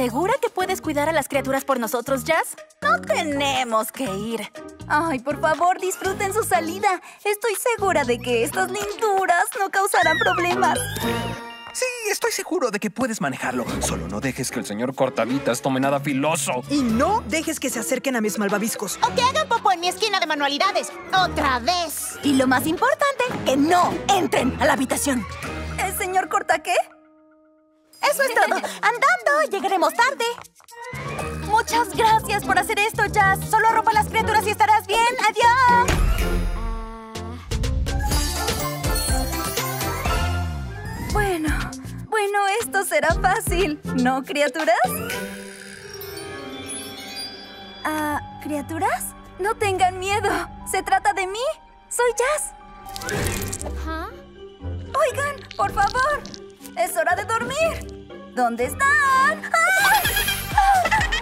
¿Segura que puedes cuidar a las criaturas por nosotros, Jazz? No tenemos que ir. Ay, por favor, disfruten su salida. Estoy segura de que estas linduras no causarán problemas. Sí, estoy seguro de que puedes manejarlo. Solo no dejes que el señor Cortavitas tome nada filoso. Y no dejes que se acerquen a mis malvaviscos. O que hagan popo en mi esquina de manualidades. ¡Otra vez! Y lo más importante, que no entren a la habitación. ¿El señor Corta qué? Eso es todo. Andando, llegaremos tarde. Muchas gracias por hacer esto, Jazz. Solo arropa a las criaturas y estarás bien. Adiós. Bueno, bueno, esto será fácil, ¿no, criaturas? Ah, ¿criaturas? No tengan miedo. Se trata de mí. Soy Jazz. Oigan, por favor. Es hora de dormir. ¿Dónde están? ¡Ah!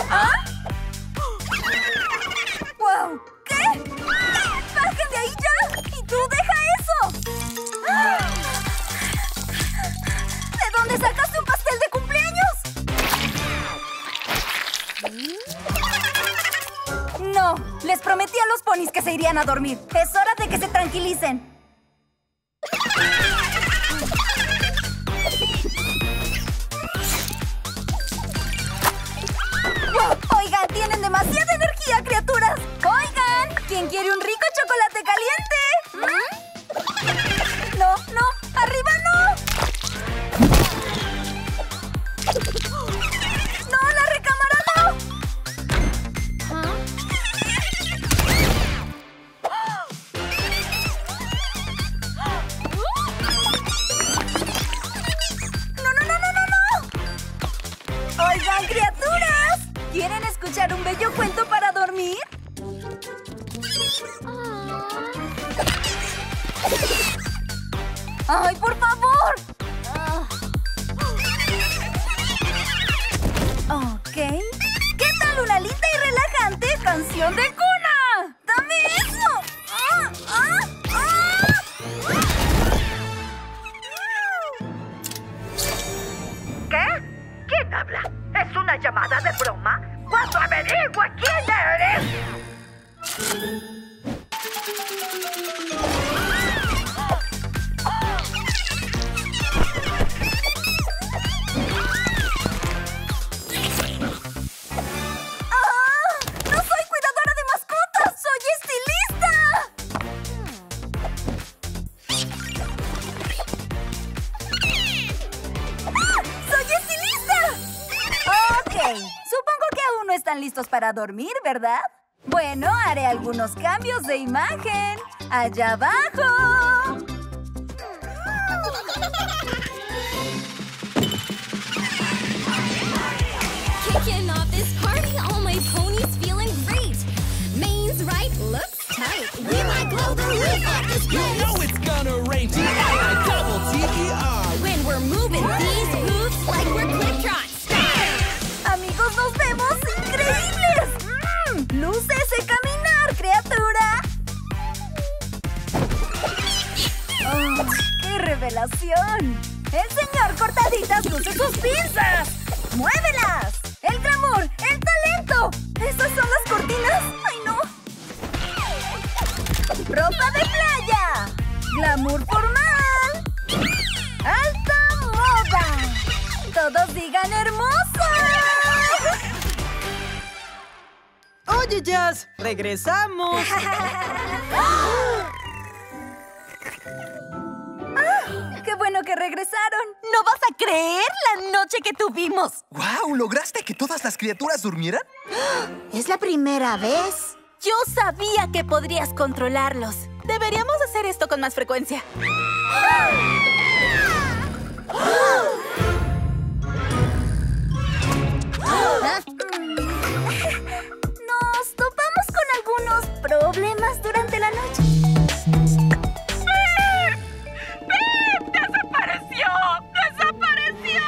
¡Ah! ¡Wow! ¿Qué? ¡Bajen de ahí ya! ¡Y tú deja eso! ¡Ah! ¿De dónde sacaste un pastel de cumpleaños? No, les prometí a los ponis que se irían a dormir. Es hora de que se tranquilicen. ¿Quién quiere un rico chocolate caliente? ¿Mm? No, no, arriba no. ¡No, la recámara! ¡No, no, no, no, no, no! Oigan, criaturas, ¿quieren escuchar un bello cuento ¡Ay, por listos para dormir, ¿verdad? Bueno, haré algunos cambios de imagen. ¡Allá abajo! Kicking off this party, all my ponies feeling great. Main's right, looks tight. We might blow the roof off this place. know it's gonna rain. T-I double T-E-R. When we're moving these hoops like we're clip trot stars. Amigos, nos vemos increíbles. Mm, luce ese caminar, criatura. Oh, ¡Qué revelación! El señor Cortaditas luce sus pinzas. ¡Muévelas! ¡El glamour! ¡El talento! ¿Esas son las cortinas? ¡Ay, no! ¡Ropa de playa! ¡Glamour formal! ¡Alta moda! ¡Todos digan hermosa! Oye, Jazz, regresamos. ¡Ah! ¡Qué bueno que regresaron! ¿No vas a creer la noche que tuvimos? ¡Wow! ¿Lograste que todas las criaturas durmieran? ¿Es la primera vez? Yo sabía que podrías controlarlos. Deberíamos hacer esto con más frecuencia. ¿Ah? Nos algunos problemas durante la noche. ¡Desapareció! ¡Desapareció!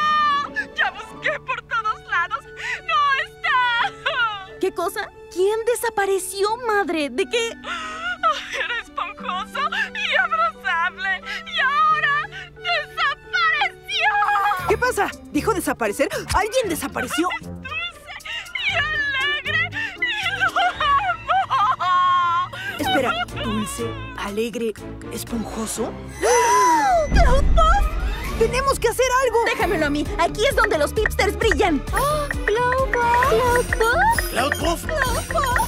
Ya busqué por todos lados. ¡No está! ¿Qué cosa? ¿Quién desapareció, madre? ¿De qué? Era esponjoso y abrazable. ¡Y ahora desapareció! ¿Qué pasa? ¿Dijo desaparecer? ¿Alguien desapareció? Dulce, alegre, esponjoso. ¡Cloud Puff! ¡Tenemos que hacer algo! Déjamelo a mí. Aquí es donde los pipsters brillan. ¡Oh, Cloud Puff! ¿Cloud Puff? Cloud Puff.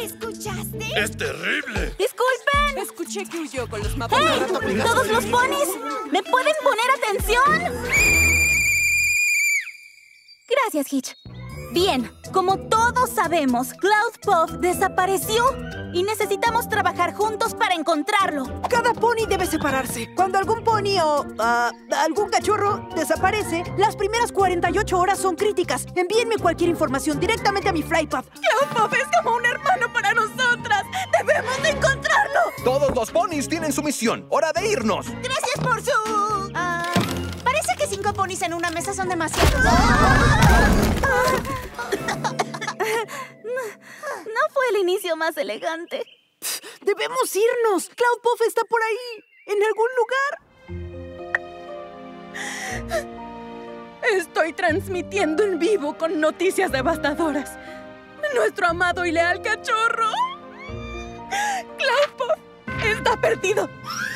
¿Escuchaste? ¡Es terrible! ¡Disculpen! Escuché que huyó con los mapas. ¡Hey! ¡Todos los ponis! ¿Me pueden poner atención? Gracias, Hitch. Bien, como todos sabemos, Cloud Puff desapareció y necesitamos trabajar juntos para encontrarlo. Cada pony debe separarse. Cuando algún pony o ah, algún cachorro desaparece, las primeras 48 horas son críticas. Envíenme cualquier información directamente a mi Flypath. Cloud Puff es como un hermano para nosotras. ¡Debemos de encontrarlo! Todos los ponis tienen su misión. ¡Hora de irnos! Gracias por su... ah, parece que cinco ponis en una mesa son demasiados. No fue el inicio más elegante. ¡Debemos irnos! ¡Cloud Puff está por ahí! ¡En algún lugar! Estoy transmitiendo en vivo con noticias devastadoras. Nuestro amado y leal cachorro. Cloud Puff está perdido.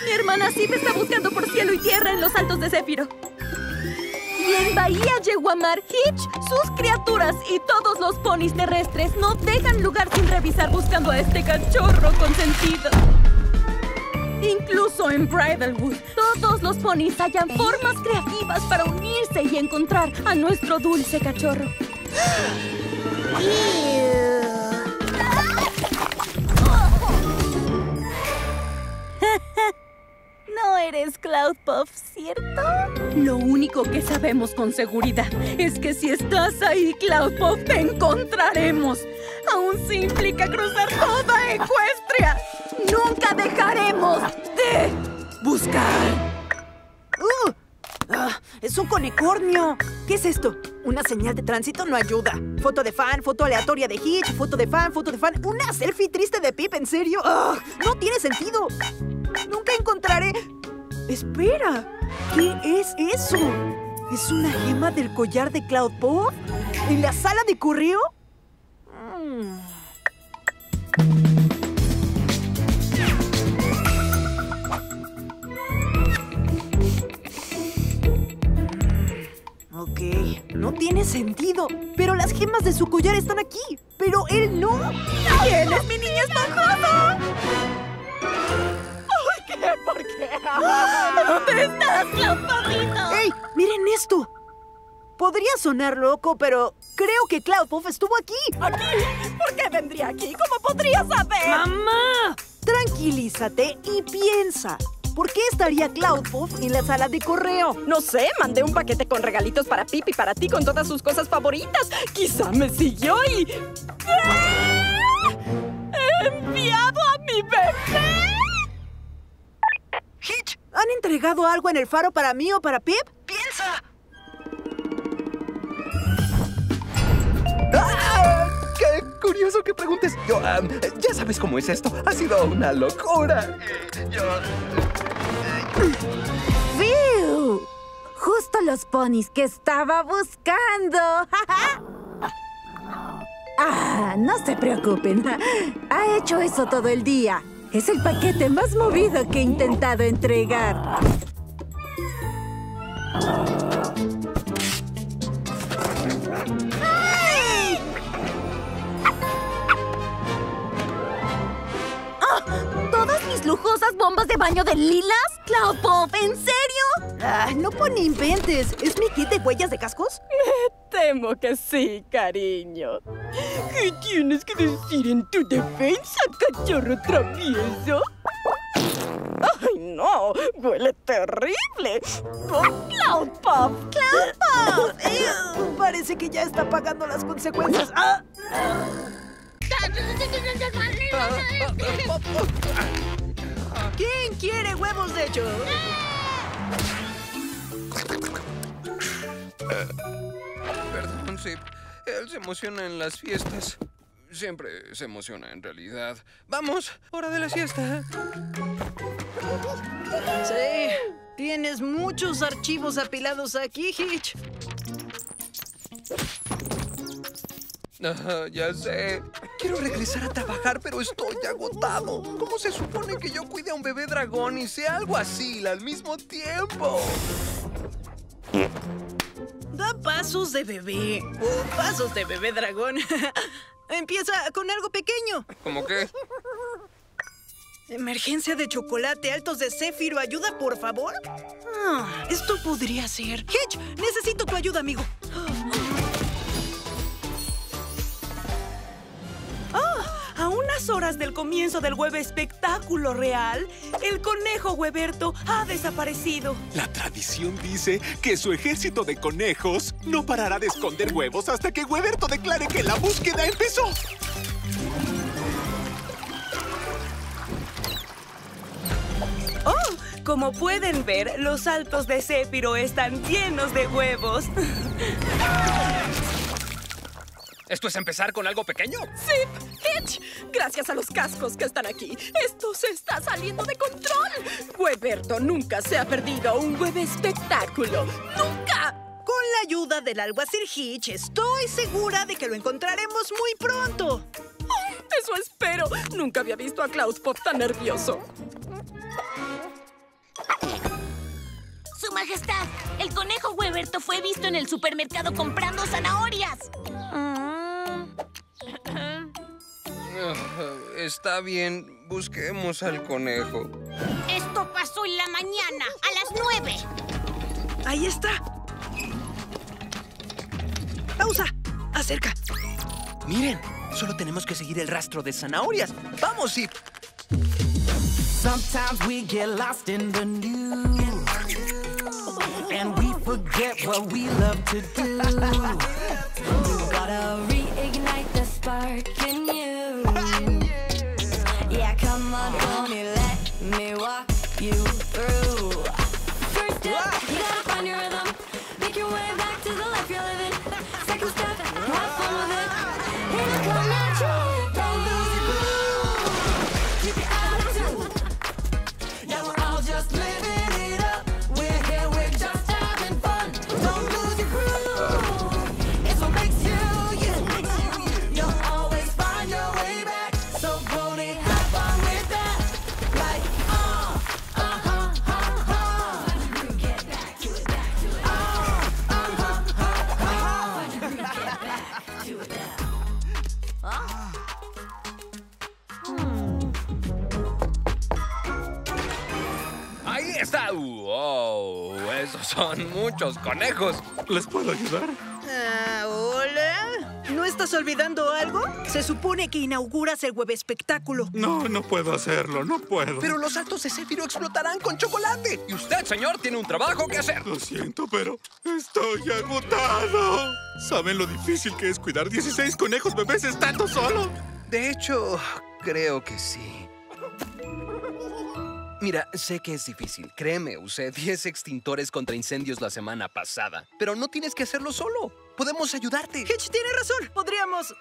Mi hermana Sip está buscando por cielo y tierra en los altos de Céfiro. Y en Bahía Yeguamar, Hitch, sus criaturas y todos los ponis terrestres no dejan lugar sin revisar buscando a este cachorro consentido. Incluso en Bridalwood, todos los ponis hallan formas creativas para unirse y encontrar a nuestro dulce cachorro. No eres Cloud Puff, ¿cierto? Lo único que sabemos con seguridad es que si estás ahí, Cloud Puff, te encontraremos. Aún si implica cruzar toda Ecuestria. Nunca dejaremos de buscar. ¡Uh! Ah, ¡Es un conecornio! ¿Qué es esto? Una señal de tránsito no ayuda. Foto de fan, foto aleatoria de Hitch, foto de fan, foto de fan. ¿Una selfie triste de Pip? ¿En serio? ¡Ah! ¡No tiene sentido! Nunca encontraré... ¡Espera! ¿Qué es eso? ¿Es una gema del collar de Cloud Puff? ¿En la sala de correo? Mm. Ok, no tiene sentido. Pero las gemas de su collar están aquí. Pero él no. ¿Quién es mi niña esponjosa? ¿Por qué? ¿Dónde estás, Cloud Puffito? ¡Ey! ¡Miren esto! Podría sonar loco, pero creo que Cloud Puff estuvo aquí. ¿Aquí? ¿Por qué vendría aquí? ¿Cómo podría saber? ¡Mamá! Tranquilízate y piensa. ¿Por qué estaría Cloud Puff en la sala de correo? No sé, mandé un paquete con regalitos para Pip y para ti con todas sus cosas favoritas. Quizá me siguió y... ¡He ¿han entregado algo en el faro para mí o para Pip? ¡Piensa! ¡Ah! ¡Qué curioso que preguntes! Yo, ah, ya sabes cómo es esto. Ha sido una locura. Yo... ¡Fiu! Justo los ponis que estaba buscando. ah, no se preocupen. Ha hecho eso todo el día. Es el paquete más movido que he intentado entregar. ¿Todas mis lujosas bombas de baño de lilas? Cloud Puff, ¿en serio? Ah, no pone inventes. ¿Es mi kit de huellas de cascos? Temo que sí, cariño. ¿Qué tienes que decir en tu defensa, cachorro travieso? ¡Ay, no! ¡Huele terrible! ¡Oh, Cloud Puff! ¡Cloud Puff! Ew, Parece que ya está pagando las consecuencias. ¡Ah! ¿Quién quiere huevos de hecho? Perdón, Zip. Él se emociona en las fiestas. siempre se emociona en realidad. Vamos, hora de la siesta. Sí, tienes muchos archivos apilados aquí, Hitch. Ajá, ya sé. Quiero regresar a trabajar, pero estoy agotado. ¿Cómo se supone que yo cuide a un bebé dragón y sea algo así al mismo tiempo? Da pasos de bebé. O pasos de bebé dragón. Empieza con algo pequeño. ¿Cómo qué? Emergencia de chocolate altos de céfiro. ¿Ayuda, por favor? Ah, esto podría ser. Hitch, necesito tu ayuda, amigo. Unas horas del comienzo del web espectáculo real, el conejo Hueberto ha desaparecido. La tradición dice que su ejército de conejos no parará de esconder huevos hasta que Hueberto declare que la búsqueda empezó. Oh, como pueden ver, los altos de Céfiro están llenos de huevos. ¿Esto es empezar con algo pequeño? ¡Sí! ¡Hitch! Gracias a los cascos que están aquí, esto se está saliendo de control. Hueberto nunca se ha perdido un web espectáculo. ¡Nunca! Con la ayuda del alguacil Hitch, estoy segura de que lo encontraremos muy pronto. Eso espero. Nunca había visto a Klaus Pop tan nervioso. Su Majestad, el conejo Hueberto fue visto en el supermercado comprando zanahorias. Ah, Está bien, busquemos al conejo. Esto pasó en la mañana, a las nueve. Ahí está. Pausa. Acerca. Miren, solo tenemos que seguir el rastro de zanahorias. ¡Vamos, Zip! Sometimes we get lost in the news and we forget what we love to do. Gotta the spark in you. Conejos. ¿Les puedo ayudar? Ah, ¿Hola? ¿No estás olvidando algo? Se supone que inauguras el web espectáculo. No, no puedo hacerlo, no puedo. Pero los altos de Céfiro explotarán con chocolate. Y usted, señor, tiene un trabajo que hacer. Lo siento, pero estoy agotado. ¿Saben lo difícil que es cuidar 16 conejos bebés estando solo? De hecho, creo que sí. Mira, sé que es difícil. Créeme, usé 10 extintores contra incendios la semana pasada. Pero no tienes que hacerlo solo. Podemos ayudarte. Hitch tiene razón. Podríamos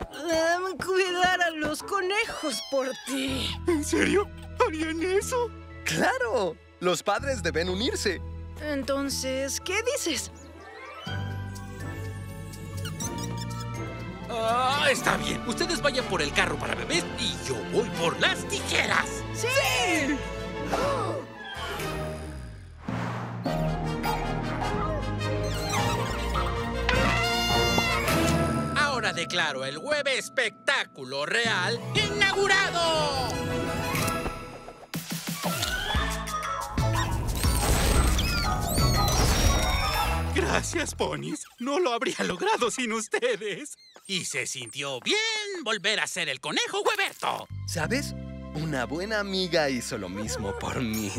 em, cuidar a los conejos por ti. ¿En serio? ¿Harían eso? ¡Claro! Los padres deben unirse. Entonces, ¿qué dices? Ah, está bien. Ustedes vayan por el carro para bebés y yo voy por las tijeras. ¡Sí! Ahora declaro el web espectáculo real inaugurado. Gracias, ponis. No lo habría logrado sin ustedes. Y se sintió bien volver a ser el conejo Hueberto. ¿Sabes? Una buena amiga hizo lo mismo por mí.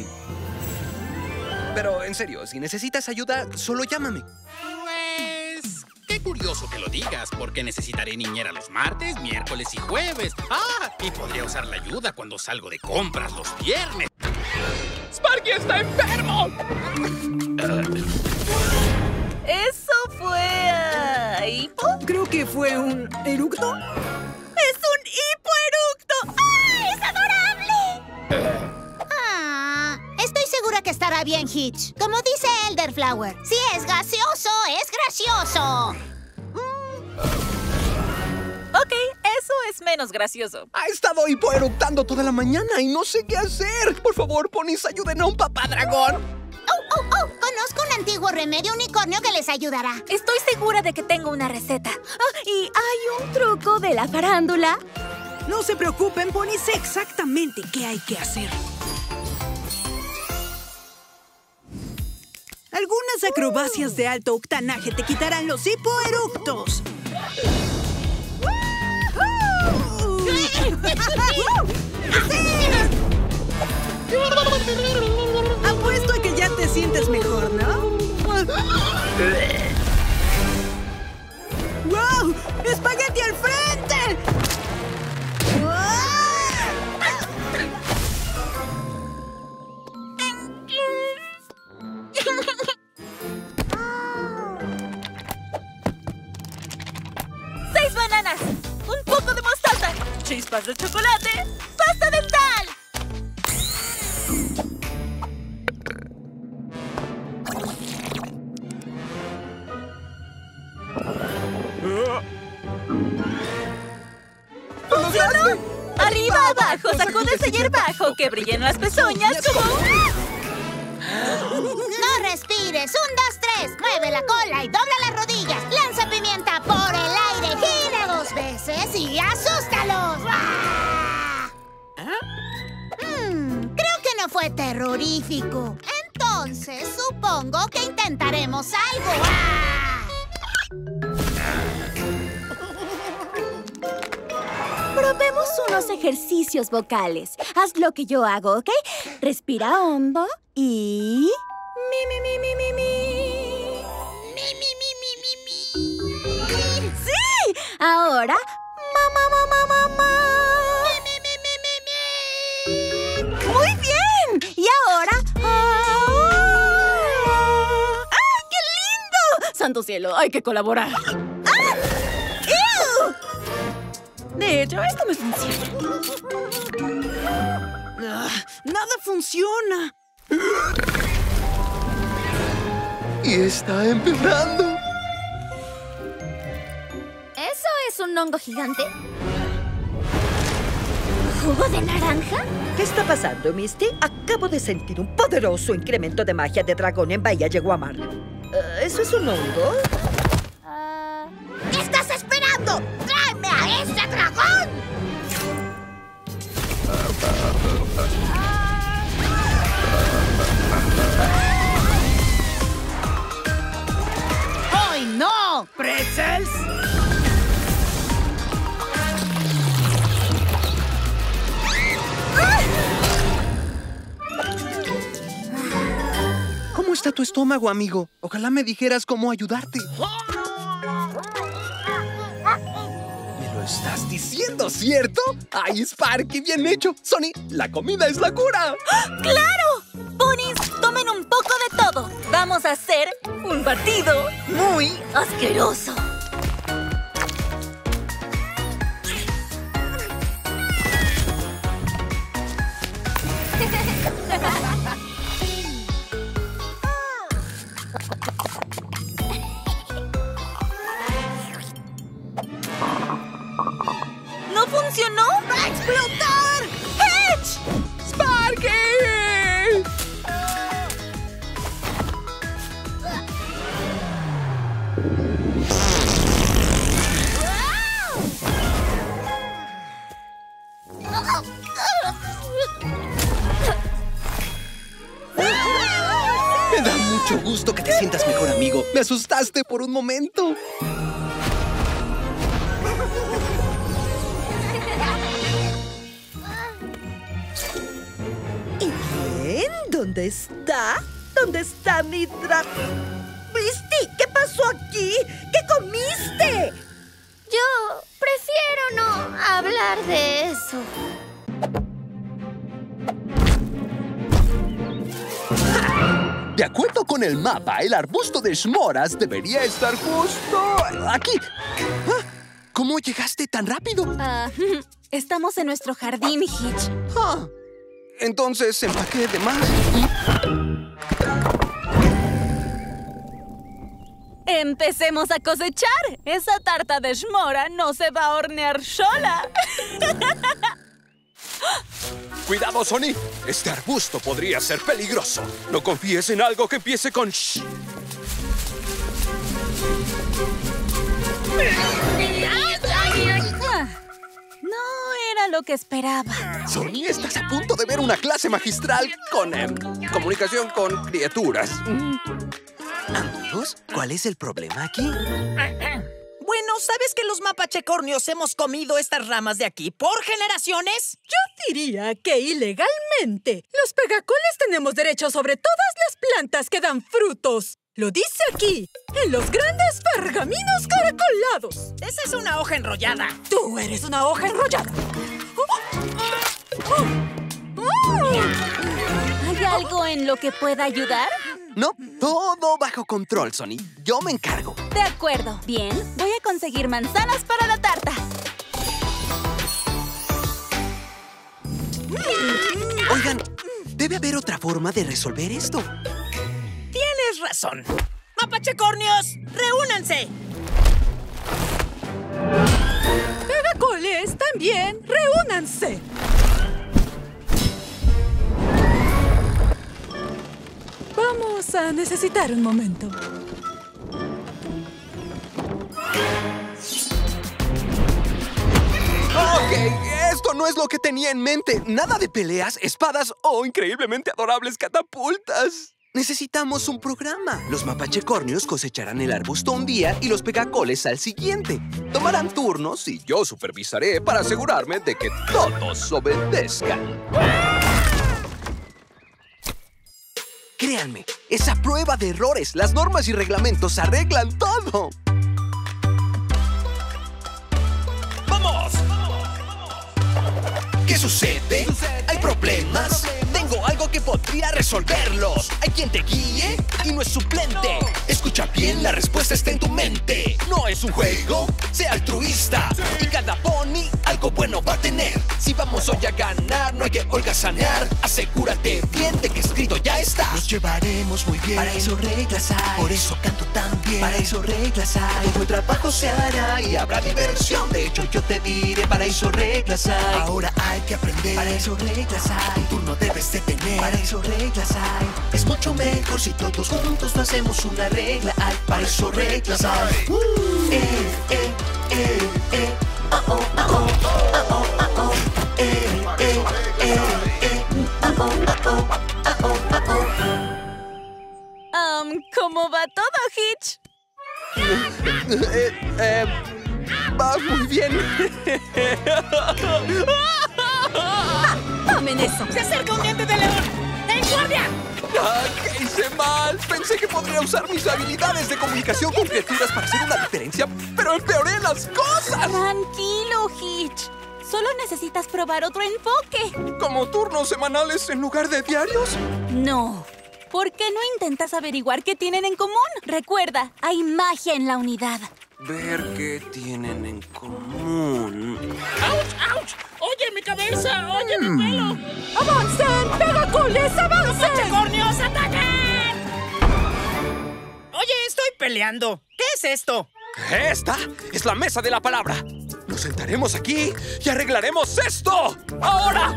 Pero en serio, si necesitas ayuda, solo llámame. Pues... Qué curioso que lo digas, porque necesitaré niñera los martes, miércoles y jueves. Ah, y podría usar la ayuda cuando salgo de compras los viernes. ¡Sparky está enfermo! ¿Eso fue a Hipo? Creo que fue un eructo. Bien, Hitch. Como dice Elderflower, si es gaseoso, es gracioso. Ok, eso es menos gracioso. Ha estado hipoeructando toda la mañana y no sé qué hacer. Por favor, ponis, ayuden a un papá dragón. Oh, oh, oh, conozco un antiguo remedio unicornio que les ayudará. Estoy segura de que tengo una receta. Ah, y hay un truco de la farándula. No se preocupen, Pony, sé exactamente qué hay que hacer. Acrobacias de alto octanaje te quitarán los hipoeructos. Apuesto a que ya te sientes mejor, ¿no? ¡Wow! ¡Espagueti al ¡Chispas de chocolate! Intentaremos algo. ¡Ah! Probemos unos ejercicios vocales. Haz lo que yo hago, ¿ok? Respira hondo y... Mi, mi, mi, mi, mi, mi. Mi, mi, mi, mi, mi, mi. ¡Sí! Ahora... ¡Santo cielo! Hay que colaborar. ¡Ah! ¡Ew! De hecho, esto me funciona. Ah, ¡Nada funciona! Y está empeorando. ¿Eso es un hongo gigante? ¿Jugo de naranja? ¿Qué está pasando, Misty? Acabo de sentir un poderoso incremento de magia de dragón en Bahía Yeguamar. Eh, ¿Eso es un hongo? ¿Qué estás esperando? ¡Tráeme a ese dragón! ¡Hoy no! ¿Pretzels? ¿Cómo está tu estómago, amigo? Ojalá me dijeras cómo ayudarte. ¿Me lo estás diciendo, cierto? ¡Ay, Sparky, bien hecho! Sony, la comida es la cura. ¡Claro! Ponis, tomen un poco de todo. Vamos a hacer un batido muy asqueroso. hablar de eso. De acuerdo con el mapa, el arbusto de Shmoras debería estar justo aquí. Ah, ¿Cómo llegaste tan rápido? Ah, estamos en nuestro jardín, Hitch. Ah, entonces empaqué de más. Empecemos a cosechar. Esa tarta de shmora no se va a hornear sola. Cuidado, Sony. Este arbusto podría ser peligroso. No confíes en algo que empiece con sh. Ah, No era lo que esperaba. Sony, estás a punto de ver una clase magistral con em, comunicación con criaturas. Amigos, ¿cuál es el problema aquí? Bueno, ¿sabes que los mapachecornios hemos comido estas ramas de aquí por generaciones? Yo diría que ilegalmente. Los pegacoles tenemos derecho sobre todas las plantas que dan frutos. Lo dice aquí, en los grandes pergaminos caracolados. Esa es una hoja enrollada. Tú eres una hoja enrollada. ¿Hay algo en lo que pueda ayudar? No, todo bajo control, Sony. Yo me encargo. De acuerdo. Bien, voy a conseguir manzanas para la tarta. Oigan, debe haber otra forma de resolver esto. Tienes razón. ¡Mapachecornios! ¡Reúnanse! Pegacoles, también, reúnanse. Vamos a necesitar un momento. Ok, esto no es lo que tenía en mente. Nada de peleas, espadas o increíblemente adorables catapultas. Necesitamos un programa. Los mapachecornios cosecharán el arbusto un día y los pegacoles al siguiente. Tomarán turnos y yo supervisaré para asegurarme de que todos obedezcan. Créanme, es a prueba de errores. Las normas y reglamentos arreglan todo. ¡Vamos! ¿Qué sucede? ¿Hay problemas? Tengo algo que podría resolverlos. Hay quien te guíe y no es suplente. Escucha bien, la respuesta está en tu mente. No es un juego, sea altruista. Y cada pony Si vamos hoy a ganar, no hay que holgazanear. Asegúrate bien de que escrito ya está. Nos llevaremos muy bien. Para eso reglas hay. Por eso canto tan bien. Para eso reglas hay. Todo el trabajo se hará y habrá diversión. De hecho, yo te diré, para eso reglas hay. Ahora hay que aprender. Para eso reglas hay. Tu turno debes de tener. Para eso reglas hay. Es mucho mejor si todos juntos no hacemos una regla. Hay. Para eso reglas hay. Uh, eh, eh, eh, eh. Oh, oh, oh, oh. Oh, Um, ¿Cómo va todo, Hitch? Eh, eh, va muy bien. ¡Tomen eso! ¡Se acerca un diente de león! ¡En guardia! Ah, ¿Qué hice mal? Pensé que podría usar mis habilidades de comunicación con criaturas para hacer una diferencia, pero empeoré las cosas. Tranquilo, Hitch. Solo necesitas probar otro enfoque. ¿Como turnos semanales en lugar de diarios? No. ¿Por qué no intentas averiguar qué tienen en común? Recuerda, hay magia en la unidad. Ver qué tienen en común. ¡Auch, auch! ¡Oye mi cabeza! ¡Oye mi pelo! ¡Avancen! ¡Pegacoles, avancen! ¡Mapachecornios, ataquen! Oye, estoy peleando. ¿Qué es esto? Esta es la mesa de la palabra. Nos sentaremos aquí y arreglaremos esto. ¡Ahora!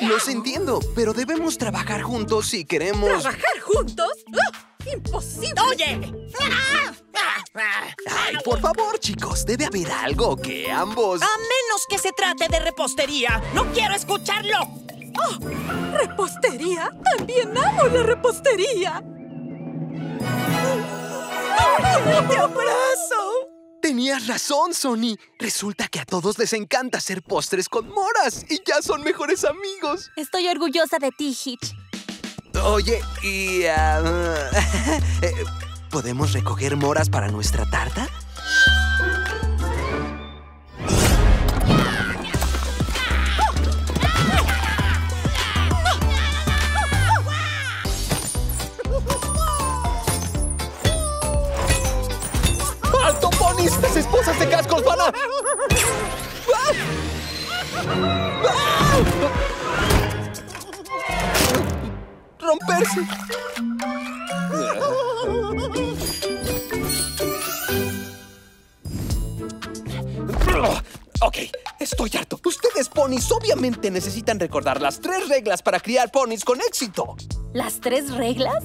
Los entiendo, pero debemos trabajar juntos si queremos... ¿Trabajar juntos? ¡Ah! ¡Imposible! ¡Oye! Ay, por favor, chicos, debe haber algo que ambos... A menos que se trate de repostería. ¡No quiero escucharlo! ¡Oh! ¿Repostería? También amo la repostería. ¡Te abrazo! Tenías razón, Sony. Resulta que a todos les encanta hacer postres con moras y ya son mejores amigos. Estoy orgullosa de ti, Hitch. Oye, y... ah, eh, ¿Podemos recoger moras para nuestra tarta? Moverse. Ok, estoy harto. Ustedes, ponis, obviamente necesitan recordar las tres reglas para criar ponis con éxito. ¿Las tres reglas?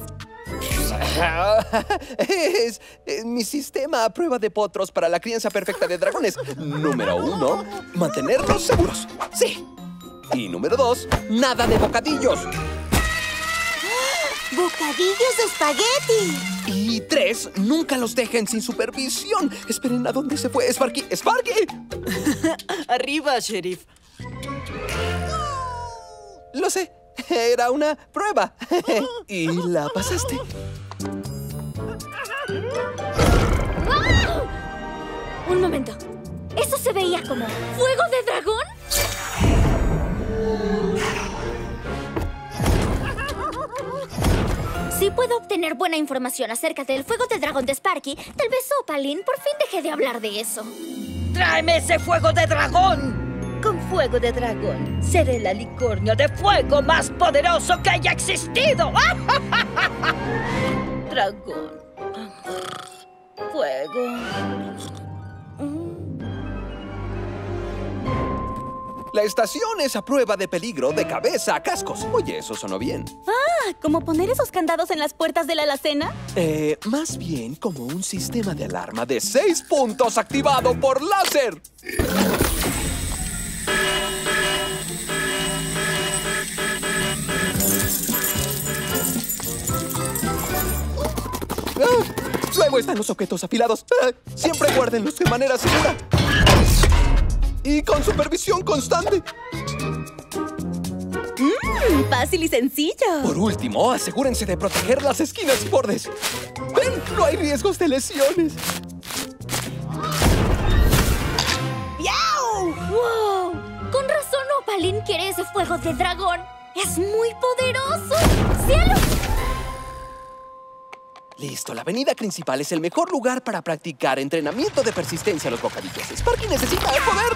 Es, es mi sistema a prueba de potros para la crianza perfecta de dragones. Número uno, mantenerlos seguros. Sí. Y número dos, nada de bocadillos. ¡Bocadillos de espagueti! Y tres, nunca los dejen sin supervisión. Esperen a dónde se fue Sparky. ¡Sparky! Arriba, sheriff. Lo sé. Era una prueba. y la pasaste. Un momento. ¿Eso se veía como fuego de dragón? Si puedo obtener buena información acerca del fuego de dragón de Sparky, tal vez Opalin por fin deje de hablar de eso. ¡Tráeme ese fuego de dragón! Con fuego de dragón seré el alicornio de fuego más poderoso que haya existido. dragón. Fuego. La estación es a prueba de peligro de cabeza a cascos. Oye, eso sonó bien. Ah, ¿como poner esos candados en las puertas de la alacena? Eh, más bien como un sistema de alarma de seis puntos activado por láser. Luego están los objetos afilados. Siempre guárdenlos de manera segura. Y con supervisión constante. Mmm, fácil y sencillo. Por último, asegúrense de proteger las esquinas y bordes. Ven, no hay riesgos de lesiones. ¡Yau! ¡Wow! Con razón Opalin quiere ese fuego de dragón. ¡Es muy poderoso! ¡Cielo! Listo, la avenida principal es el mejor lugar para practicar entrenamiento de persistencia a los bocadillos. Sparky necesita el poder.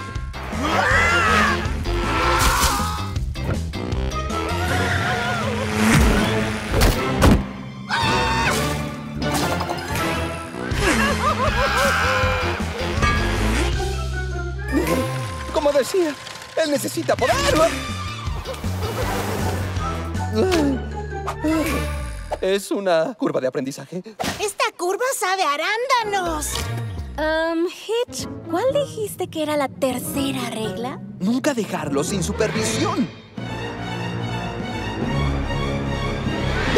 Como decía, él necesita poder. Es una curva de aprendizaje. Esta curva sabe a arándanos. Um, Hitch, ¿cuál dijiste que era la tercera regla? Nunca dejarlo sin supervisión.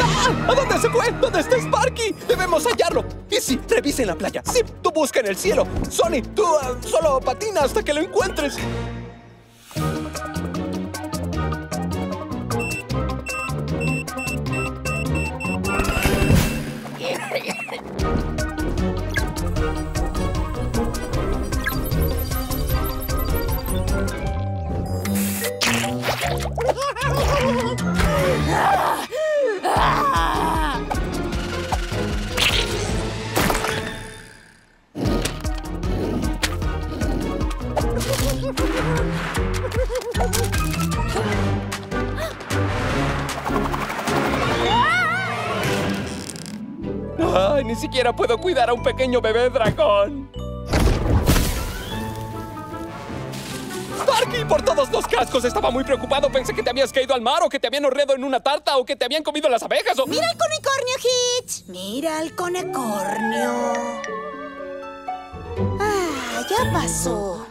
¡Ah! ¿A dónde se fue? ¿Dónde está Sparky? Debemos hallarlo. Y sí, revisen la playa. Sí, tú busca en el cielo. Sony, tú ah, solo patina hasta que lo encuentres. Ni siquiera puedo cuidar a un pequeño bebé dragón. Sparky, por todos los cascos. Estaba muy preocupado. Pensé que te habías caído al mar o que te habían horreado en una tarta o que te habían comido las abejas o... ¡Mira el conicornio, Hitch! Mira el conecornio. Ah, ya pasó.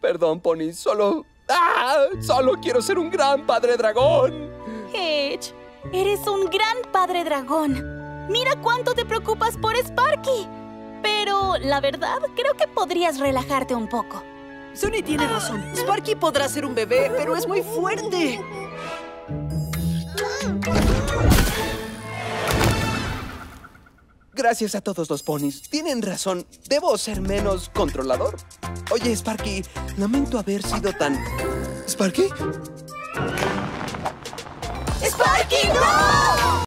Perdón, Pony. Solo... ¡Ah! Solo quiero ser un gran padre dragón. Hitch, eres un gran padre dragón. Mira cuánto te preocupas por Sparky. Pero, la verdad, creo que podrías relajarte un poco. Sony tiene razón. Sparky podrá ser un bebé, pero es muy fuerte. Gracias a todos los ponis. Tienen razón. Debo ser menos controlador. Oye, Sparky, lamento haber sido tan... ¿Sparky? ¡Sparky, no!